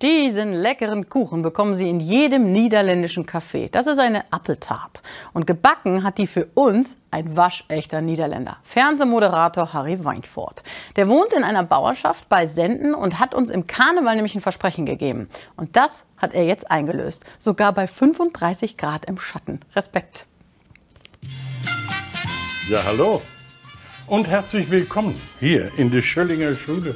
Diesen leckeren Kuchen bekommen Sie in jedem niederländischen Café. Das ist eine Appeltart. Und gebacken hat die für uns ein waschechter Niederländer. Fernsehmoderator Harry Weinfurt. Der wohnt in einer Bauerschaft bei Senden und hat uns im Karneval nämlich ein Versprechen gegeben. Und das hat er jetzt eingelöst. Sogar bei 35 Grad im Schatten. Respekt. Ja, hallo und herzlich willkommen hier in der Schöllinger Schule.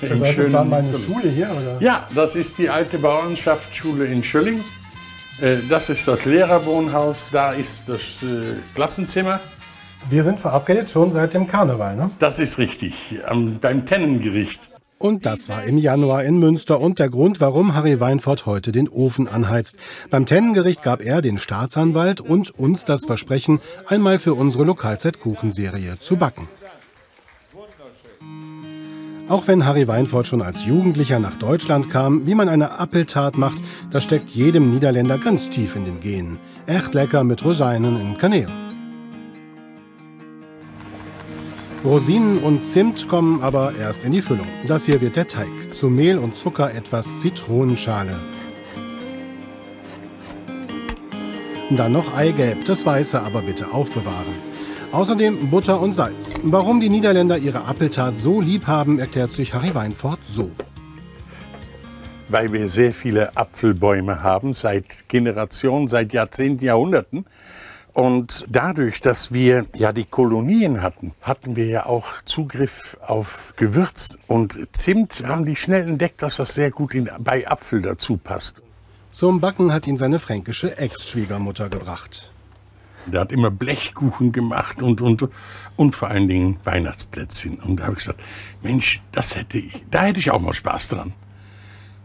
Das heißt, das war meine Schule hier, oder? Ja, das ist die alte Bauernschaftsschule in Schölling. Äh, das ist das Lehrerwohnhaus, da ist das äh, Klassenzimmer. Wir sind verabredet schon seit dem Karneval, ne? Das ist richtig, beim Tennengericht. Und das war im Januar in Münster und der Grund, warum Harry Weinfurt heute den Ofen anheizt. Beim Tennengericht gab er den Staatsanwalt und uns das Versprechen, einmal für unsere Lokalzeit-Kuchenserie zu backen. Auch wenn Harry Weinfurt schon als Jugendlicher nach Deutschland kam, wie man eine Appeltat macht, das steckt jedem Niederländer ganz tief in den Genen. Echt lecker mit Rosinen in Kanäle. Rosinen und Zimt kommen aber erst in die Füllung. Das hier wird der Teig. Zu Mehl und Zucker etwas Zitronenschale. Dann noch Eigelb, das Weiße aber bitte aufbewahren. Außerdem Butter und Salz. Warum die Niederländer ihre Appeltat so lieb haben, erklärt sich Harry Weinfort so. Weil wir sehr viele Apfelbäume haben, seit Generationen, seit Jahrzehnten, Jahrhunderten. Und dadurch, dass wir ja die Kolonien hatten, hatten wir ja auch Zugriff auf Gewürz. Und Zimt haben die schnell entdeckt, dass das sehr gut in, bei Apfel dazu passt. Zum Backen hat ihn seine fränkische Ex-Schwiegermutter gebracht. Der hat immer Blechkuchen gemacht und, und, und vor allen Dingen Weihnachtsplätzchen. Und da habe ich gesagt, Mensch, das hätte ich, da hätte ich auch mal Spaß dran.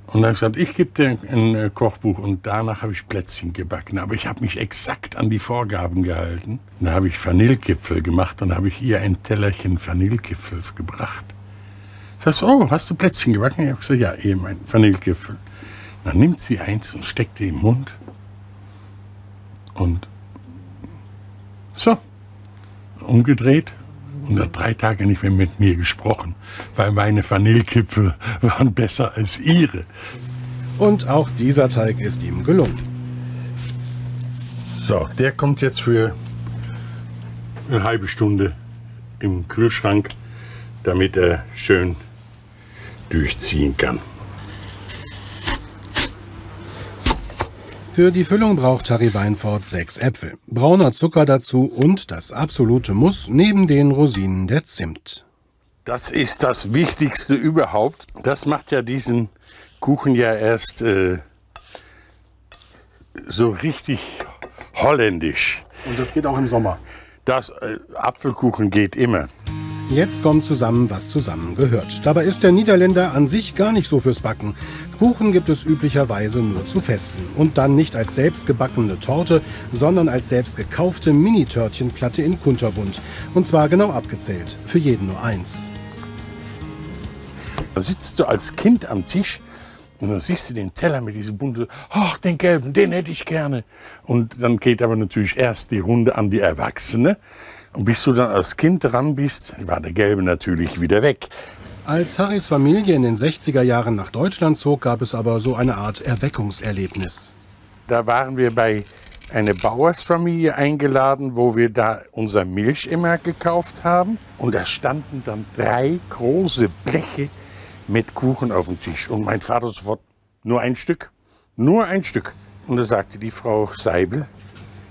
Und dann habe ich gesagt, ich gebe dir ein äh, Kochbuch und danach habe ich Plätzchen gebacken. Aber ich habe mich exakt an die Vorgaben gehalten. Dann habe ich Vanillekipfel gemacht und habe ich ihr ein Tellerchen Vanillekipfel gebracht. Ich sag, oh, hast du Plätzchen gebacken? Ich habe gesagt, ja, eben ein Vanillekipfel. Dann nimmt sie eins und steckt die im Mund. Und so, umgedreht und hat drei Tage nicht mehr mit mir gesprochen, weil meine Vanillekipfel waren besser als ihre. Und auch dieser Teig ist ihm gelungen. So, der kommt jetzt für eine halbe Stunde im Kühlschrank, damit er schön durchziehen kann. Für die Füllung braucht Harry Weinfort sechs Äpfel, brauner Zucker dazu und das absolute Muss neben den Rosinen der Zimt. Das ist das Wichtigste überhaupt. Das macht ja diesen Kuchen ja erst äh, so richtig holländisch. Und das geht auch im Sommer. Das äh, Apfelkuchen geht immer. Jetzt kommt zusammen, was zusammen gehört. Dabei ist der Niederländer an sich gar nicht so fürs Backen. Kuchen gibt es üblicherweise nur zu Festen. Und dann nicht als selbstgebackene Torte, sondern als selbst gekaufte Mini-Törtchenplatte in Kunterbunt. Und zwar genau abgezählt. Für jeden nur eins. Da sitzt du als Kind am Tisch und dann siehst du den Teller mit diesem bunten, ach, den gelben, den hätte ich gerne. Und dann geht aber natürlich erst die Runde an die Erwachsene. Und bis du dann als Kind dran bist, war der Gelbe natürlich wieder weg. Als Harrys Familie in den 60er Jahren nach Deutschland zog, gab es aber so eine Art Erweckungserlebnis. Da waren wir bei einer Bauersfamilie eingeladen, wo wir da unser Milch immer gekauft haben. Und da standen dann drei große Bleche mit Kuchen auf dem Tisch. Und mein Vater sofort, nur ein Stück, nur ein Stück. Und da sagte die Frau Seibel,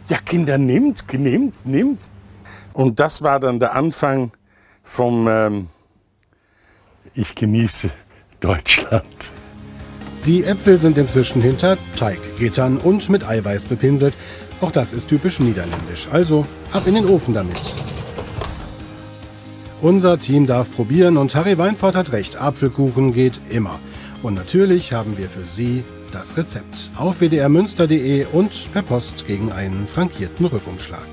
ja Kinder, nimmt, nimmt, nimmt. Und das war dann der Anfang vom ähm, Ich genieße Deutschland. Die Äpfel sind inzwischen hinter Teiggittern und mit Eiweiß bepinselt. Auch das ist typisch niederländisch. Also ab in den Ofen damit. Unser Team darf probieren und Harry Weinfurt hat recht, Apfelkuchen geht immer. Und natürlich haben wir für Sie das Rezept auf wdrmünster.de und per Post gegen einen frankierten Rückumschlag.